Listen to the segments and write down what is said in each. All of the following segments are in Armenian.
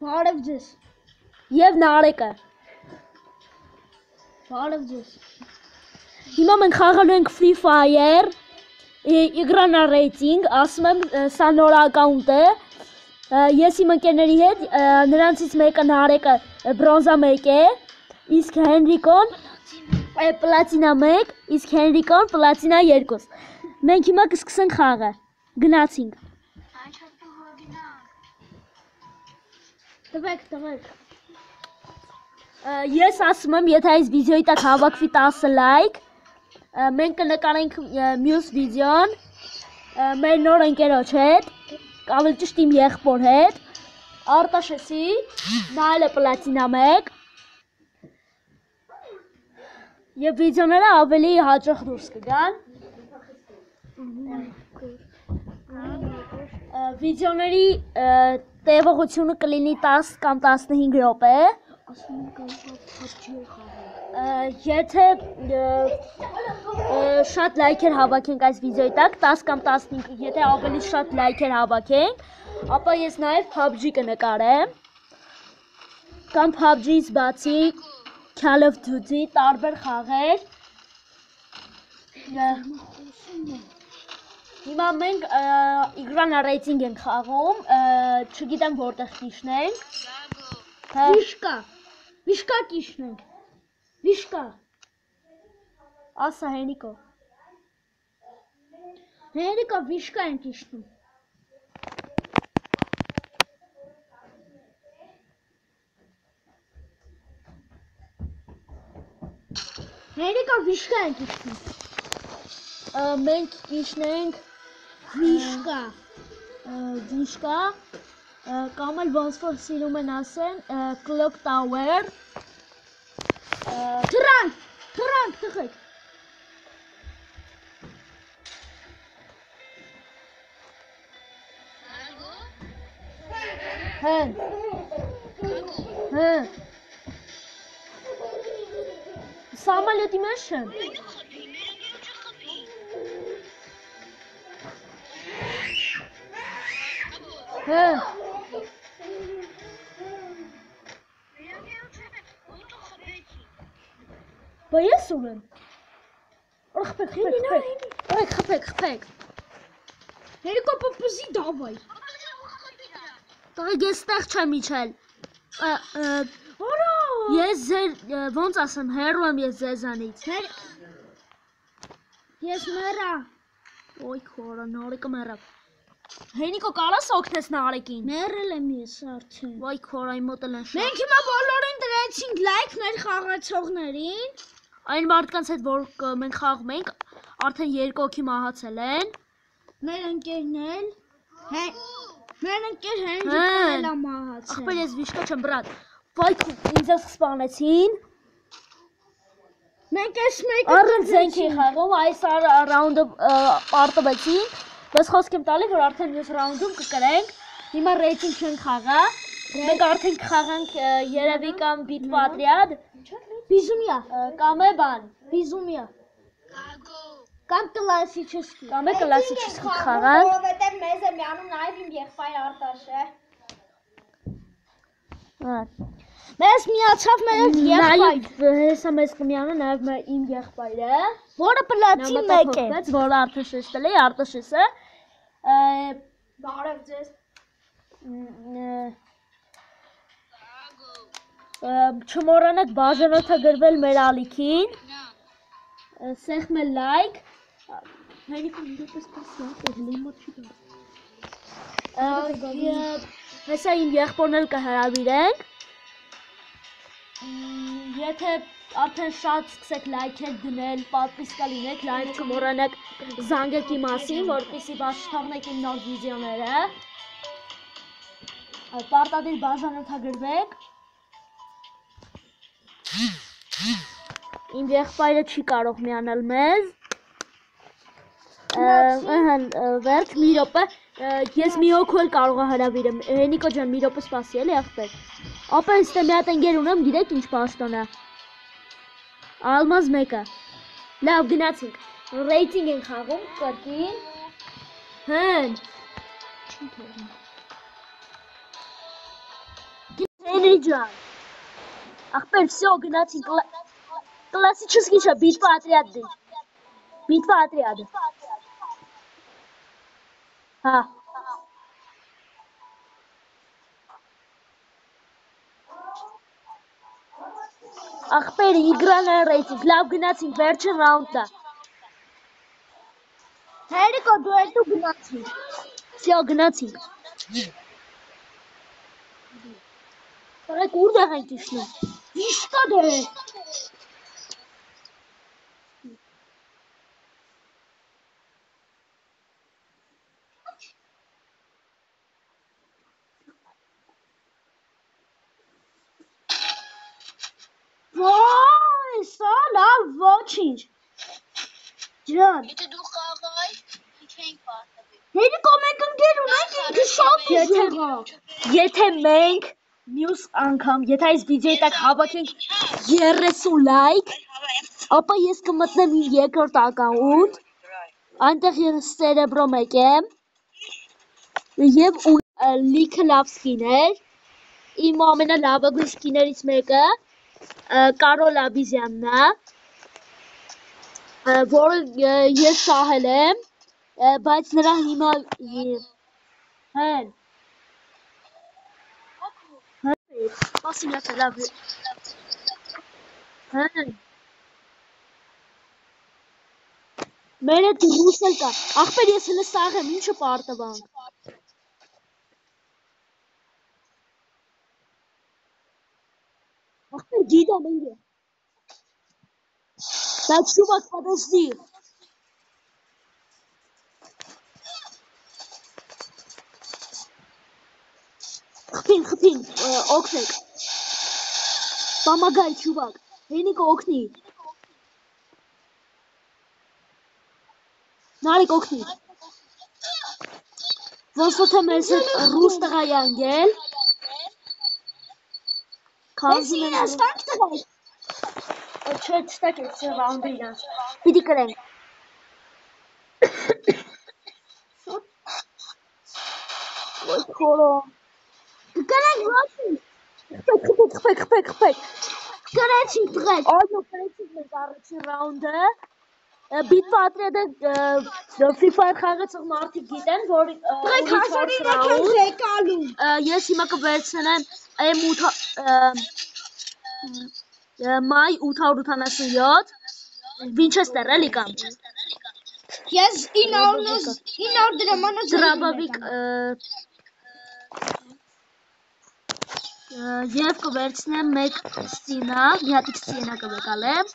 Բարև ձեզ։ Եվ նարեկը։ Բարև ձեզ։ Հիմա մենք խաղալու ենք Free Fire, Իգրան Rating, ասում եմ սա նոր account է։ Ես իմ ընկերների հետ, նրանցից մեկը նարեկը բրոնզա 1 է, իսկ Հենրիկոն պլատինա 1, իսկ Հենրիկոն պլատինա 2։ Մենք հիմա կսկսենք խաղը։ Գնացինք։ Տվեք, տվեք։ Ես ասում եմ, եթե այս վիդեոյի տակ հավաքվի 10 լայք, մենք կնկարենք մյուս վիդեոն մեր նոր ընկերոջ հետ, ավելի ճիշտ իմ եղբոր հետ, Արտաշեսի, նա էլ է պլատինա 1։ Եվ վիդեոները ավելի հաճախ դուրս կգան։ Ը, Վիդեոների տևողությունը կլինի 10 կամ 15 րոպե։ եմ Եթե շատ լայքեր հավաքենք այս վիդեոյի տակ, 10 կամ 15, եթե ավելի շատ լայքեր հավաքենք, ապա ես նաև PUBG կնկարեմ։ Կամ PUBG-ից բացի Call of Duty տարբեր խաղեր։ Ը, Հիմա մենք ը, Igra na rating ենք խաղում, չգիտեմ որտեղ կիշնենք։ Հա, Վիշկա։ Վիշկա կիշնենք։ Վիշկա։ ասա Հենիկո։ Հերիկա վիշկա են կիշնում։ Հերիկա վիշկա են կիշնում։ Ը, Մենք կիշնենք Վիշկա։ ը, դիշկա ը, կամ էլ ոնց որ սիրում են ասեն ը, clock tower. Ը, Թրանք, թրանք տղեկ։ հեն հեն Սամալյոտի մեջ չեն հեն Բա ես ում եմ Օր խփեք խփեք խփեք Օր խփեք խփեք Հերիկա պապզի դավայ։ Տղեկ ես ստեղ չեմ իջել Արա։ Ես ձեր ոնց ասեմ հերո եմ ես ձեզանից Հեր Ես մեռա։ Ոյ քորա նորեկը մեռավ Հենիկո կարաս օգնես նարեկին Մեռել եմ ես արդեն։ Ոյ քորա իմ մոտ էլ են շատ Մենք հիմա բոլորին դրեցինք լայք մեր խաղացողներին։ Այն մարդկանց հետ որ մենք խաղում ենք արդեն երկու հոգի մահացել են Մեր ընկերն էլ հե Մեր ընկեր Հեն։ Հենրիկն էլ է մահացել։ Ախպեր ես վիշկա չեմ բրատ քո ինձ էլ սպանեցին Մենք էս մեկը Առանց զենքի խաղում այս ռաունդը ը, պարտվեցին Բայց խոսք եմ տալի որ արդեն մյուս ռաունդում կկրենք Հիմա ռեյտինգ չենք խաղա Մենք արդեն կխաղանք երևի կամ բիտ պատրիադ Բիզումիա, կամ է բան բիզումիա։ Կամ կլասիչեսկի։ Կամ է կլասիչիսկի խաղանք Որովհետև մեզ է միանում նաև իմ եղբայր Արտաշը։ Հա Մեզ միացավ մեր եղբայր, հեսա մեզ կմիանը նաև մեր իմ եղբայրը որը Նա մեկ է։ մտահոգվեց, որ Արտաշեսն է, Արտաշեսը Բարև ձեզ։ չմոռանաք բաժանորդագրվել մեր ալիքին, ը, սեղմել լայք, Հենիկը ինձպես պասի է, հելի մոտ չի գա։ Հեսա իմ եղբորն էլ կհրավիրենք։ Եթե արդեն շատ սկսեք լայքեր դնել, պատվիսկա լինեք, լայք չմոռանաք զանգակի մասին, որպեսզի բաց չթողնեք իմ նոր վիդեոները։ Պարտադիր բաժանորդագրվեք։ Իմ եղբայրը չի կարող միանալ մեզ։ վերջ մի րոպե, ը, ես մի հոգու էլ կարող եմ հրավիրեմ։ Հենիկո ջան, մի րոպե սպասի էլի ախպեր։ Apa istemiyorsan gel ona mı gidelim şu Almaz meka. Lav gnatsın. Ratingin karum karkin. Hın. Генерича. Ахпер, все, Геннадий, классический же, битва отряды. Битва отряды. А. Ախպեր իգրան հեռեցինք, լավ գնացինք, վերջը ռաունդա։ Հերիկո դու էլ դու գնացինք։ Սյո գնացինք։ Կարեք ուր դեղ ենք իշնում։ Իշտա դեղ։ ոչինչ։ Ջրան։ Եթե դու խաղայ, չենք պարտվի։ Երիկո մենք ընկեր ունենք, ինքը շատ է եղա։ Եթե մենք մյուս անգամ, եթե այս վիդեոյի տակ հավաքենք 30 լայք, ապա ես կմտնեմ իր երկրորդ ակաունտ, այնտեղ ես Cerebro մեկեմ, եւ ու լիքը լավ սկիներ, իմ ամենալավագույն սկիներից մեկը Կարոլ Աբիզյանն է որը ես շահել եմ, բայց նրա հիմա հեն Ասի միացա լավ հեն Մեր հետ ռուս էլ կա ախպեր ես հլը սաղ եմ ինչը պարտվանք ախպեր գիտեմ ինգե Так, чувак, подожди. Խփին, խփին, ը, օգնեք։ Помогай, чувак։ Հենիկ օգնի։ Նարեկ օգնի։ Ոնց որ թե մեզ հետ ռուս տղա է անգել։ Քանզի Ես մենք ստանք տղայ։ Չէ, չտակ է ռաունդը իրանց։ Պիտի կրենք։ Ոյ քորո։ Կգնանք ոչինչ։ Խփեք, խփեք, խփեք, խփեք, խփեք։ Կրեցինք տղեկ։ Այո, կրեցինք մենք առաջին ռաունդը։ Բիտվա ատրեդը Free Fire խաղացող մարդիկ գիտեն, որ ը, Տղեկ ունի չորս 1900 ռաունդ։ եկալու։ Ը, Ես հիմա կվերցնեմ M8 մայ 887 Winchester էլի կամ Ես 900 900 դրամանոց դրաբավիկ Եվ կվերցնեմ մեկ ստինա, մի հատ ստինա կվեկալեմ։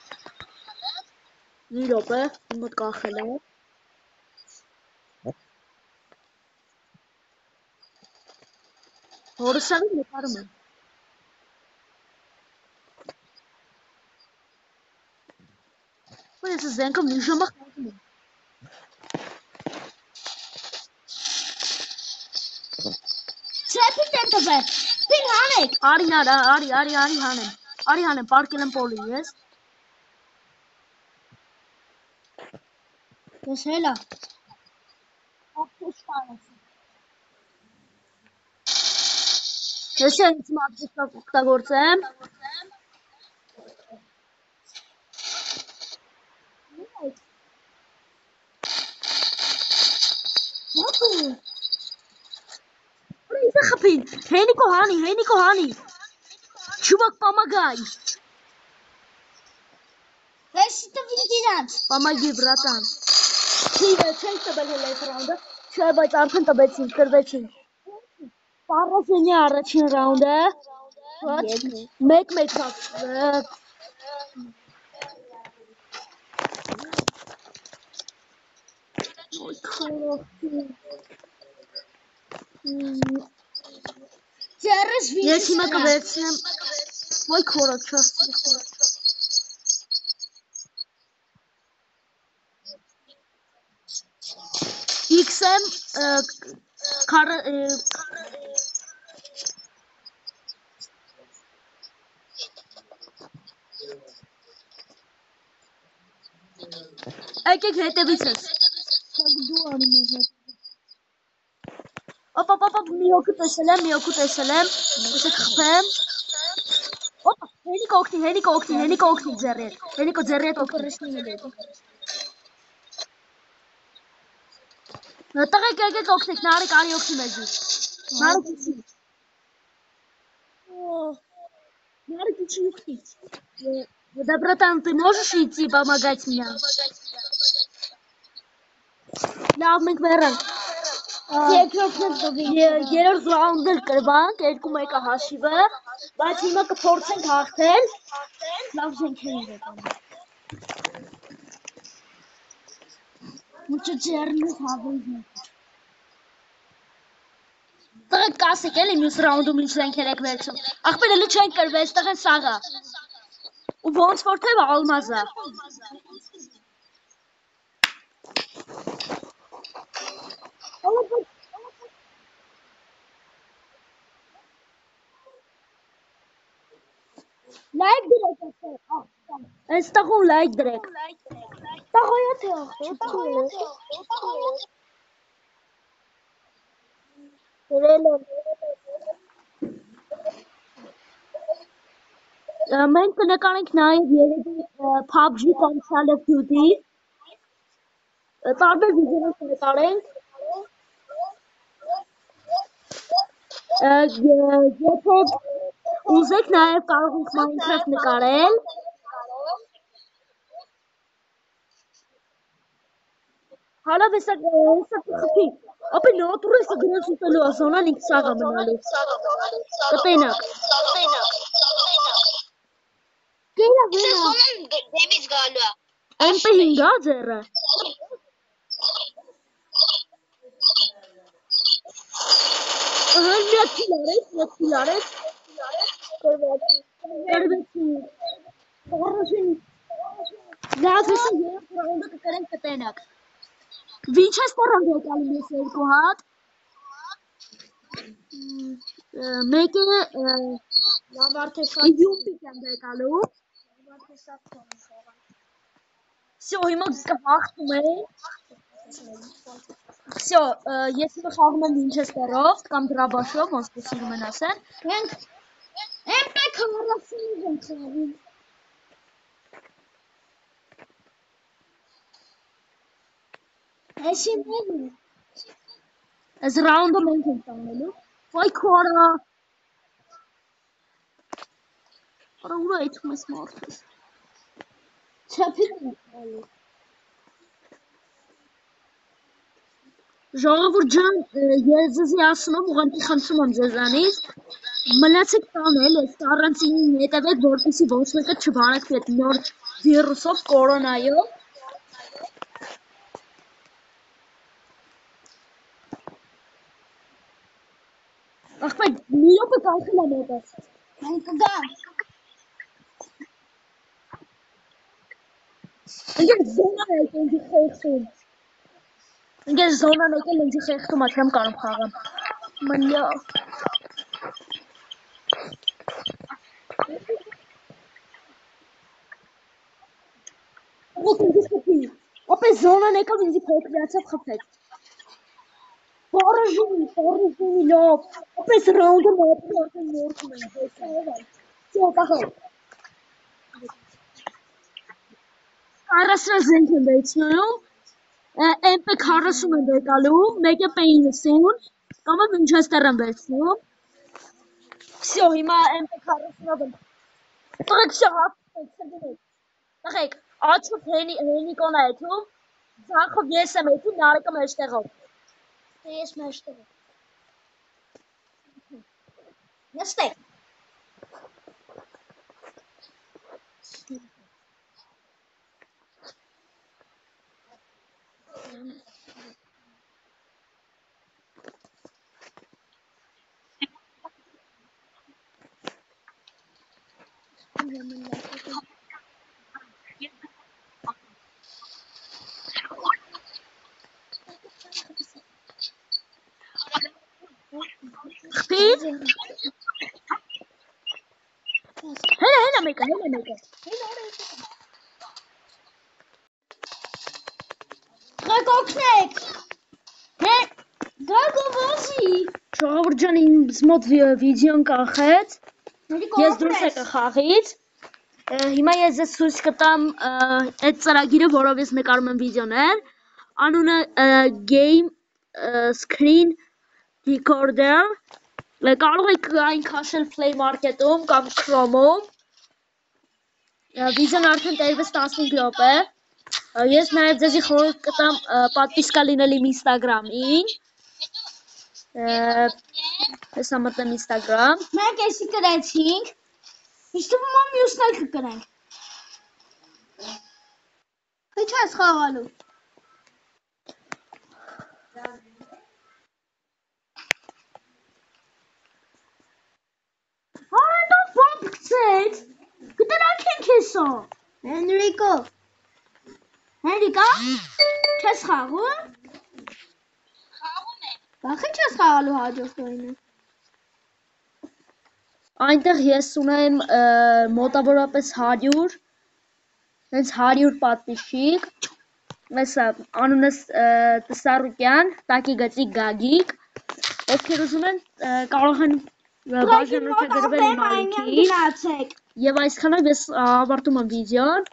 Մի րոպե, իմ մոտ կախել է։ Հորսավի նկարում եմ։ Ես զենքը մի ժամը խաղում եմ։ Չեպի տեն տվե։ Պին հանեք։ Արի նարա, արի, արի, արի հանեմ։ Արի հանեմ, պարկել եմ պոլի, ես։ Ես հելա։ Ես ինձ մատուցը օգտագործեմ։ Reni kohani, Reni kohani. Чувак, помогай. Reşit'e bildiren. Помоги, братан. Şive, çay tabelele rounda. Şöyle bayt arpın tabelsin, kırbeçin. Para seni araçın rounda. Mek mek tatlı. Oy kahretsin. Зараз він. Я сіма кабець. Мой корот, чорт. XM e, kara e, erkek hedebilsiz. Tabii duvarım მიოქუწესელე მიოქუწესელე შეგხფემ ოპა ჰენიკო ოქნი ჰენიკო ოქნი ჰენიკო ოქნი ძერიეთ ჰენიკო ძერიეთ ოპერეშნილებო ნატაღე გეგე ოქნი ნარი კარი ოქნი მეჯი ნარი კიცი ნარი კიცი ოქნი да братан ты можешь идти помогать мне Да, Макмерон. Երրորդ ռաունդը կրվանք, 2-1-ը հաշիվը, բայց հիմա կփորձենք հաղթել։ Լավ զենքեր ենք եկանում։ Մուճը ջերնու հավույն։ Տղեկ կասեք էլի մյուս ռաունդում ինչ զենքեր եք վերցում։ Ախպեր էլի չենք կրվել, այստեղ են սաղը։ Ու ոնց որ թե ալմազը։ Լայք դրեք այստեղ։ Այստեղում լայք դրեք։ Տաղոյա թե ախտու։ Ա, Մենք կնկարենք նաև երևի ա, PUBG կամ Call of Duty։ Ա, Տարբեր վիդեոներ կնկարենք։ Ա, ե- Եթե ուզեք նաև կարող ենք Minecraft նկարել։ Հալա վեսա վեսա խփի։ Ապա նոտրը սգրած ուտելու ասոնան ինքս սաղա մնալու։ Կտենակ։ Գերա Դե վենա։ զոնան դեմից գալու է։ MP5-ա ձեռը։ Ահա մի հատ քիլ արեց, մի հատ քիլ արեց։ Կրվեցի։ Խորոշին։ Լավ, հեսա երբ ռաունդը կկրենք կտենակ։ Վինչեսթերը եկալու ես երկու հատ։ Մ, ը, Մեկը ը, Լավ արդեն շատ յումպիկ եմ եկալու։ Всё, հիմա կհաղթում ենք։ Всё, ես հիմա խաղում եմ Վինչեսթերով կամ դրաբաշով, ոնց որ սիրում են ասել։ Մենք MP 40 ենք խաղում։ Էսի մեն։ Այս ռաունդը մենք ենք տանելու։ Վայ քորա։ Արա ուրա այդում ես մարդս։ Չափի ենք։ Ժողովուրդ ջան, ես ձեզի ասում եմ, ուղղակի խնդրում եմ ձեզանից, մնացեք տանել, այս կարանտինին հետևեք, որպեսզի ոչ մեկը չբարակվի այդ նոր վիրուսով, կորոնայով։ Ախպեր, մի րոպե կանխել եմ հետս։ կգանք։ Ինձ զոնան է եկել ինձ խեղդում։ Ինձ զոնան եկել ինձի խեղդում է, չեմ կարող խաղամ։ Մնյա։ Ո՞նց ինձ խփի։ Ապե զոնան եկավ ինձի փոքրացավ խփեց։ Բորժում, բորժում լոպ։ Ապե ռաունդը մոտ մոտ մորտում է, հեսա եղա։ Չոքախո։ Արասրազենք եմ բացնում։ MP 40 եմ եկալու, մեկը P90, կամ եմ Winchester եմ վերցնում։ Всё, հիմա MP 40-ով եմ։ Տղեկ всё, հապեք, սրդինեք։ Տղեկ, աչուկ հենի հենիկոն է եթում, ձախով ես եմ եթում, նարեկը մեջտեղով։ Դե ես մեջտեղ եմ։ Նստեք։ Խփիր։ Մեկը, հենա մեկը։ Ղեկ օգնեք։ Հե, գա գովոզի։ Ժողովուրդ ջան, ինձ մոտ վի- վիդեոն կախեց։ Ես դուրս եկա խաղից։ Հիմա ես ձեզ ցույց կտամ այդ ծրագիրը, որով ես նկարում եմ վիդեոներ։ Անունը Game Screen Recorder։ Կարող եք այն քաշել Play Market-ում կամ Chrome-ում։ Վիդեոն արդեն տերվեց 15 րոպե։ Ա, Ես նաև ձեզի խորհուրդ կտամ պատվիսկա լինել իմ Instagram-ին։ Ա, Հեսա մտեմ Instagram։ Մենք էսի կրեցինք։ թվում է մյուսն էլ կկրենք։ Ինչ ես խաղալու։ Արա բոմբ գցեց։ Կդրանք ենք հեսա։ Հենրիկո։ Հերիկա։ Չես խաղում։ Խաղում է։ Բախ ինչ ես խաղալու հաջորդ օրինը։ Այնտեղ ես ունեմ մոտավորապես 100 հենց 100 պատվիշիկ Մեսա անունս ը, Տսարուկյան, տակի գծի Գագիկ ովքեր ուզում են կարող են բաժանորդագրվել իմ ալիքին եւ այսքանով ես ավարտում եմ վիդեոն